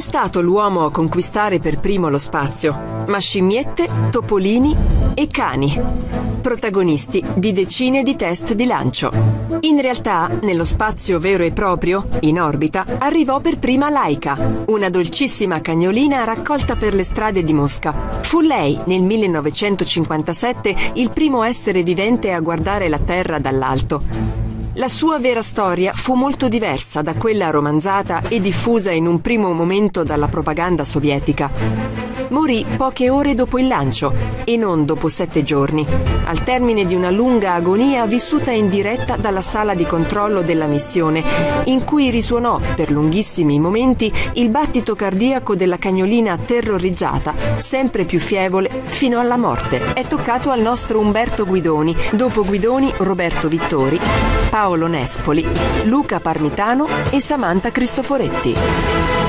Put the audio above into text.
stato l'uomo a conquistare per primo lo spazio, ma scimmiette, topolini e cani, protagonisti di decine di test di lancio. In realtà, nello spazio vero e proprio, in orbita, arrivò per prima Laika, una dolcissima cagnolina raccolta per le strade di Mosca. Fu lei, nel 1957, il primo essere vivente a guardare la Terra dall'alto. La sua vera storia fu molto diversa da quella romanzata e diffusa in un primo momento dalla propaganda sovietica morì poche ore dopo il lancio e non dopo sette giorni, al termine di una lunga agonia vissuta in diretta dalla sala di controllo della missione, in cui risuonò per lunghissimi momenti il battito cardiaco della cagnolina terrorizzata, sempre più fievole fino alla morte. È toccato al nostro Umberto Guidoni, dopo Guidoni Roberto Vittori, Paolo Nespoli, Luca Parmitano e Samantha Cristoforetti.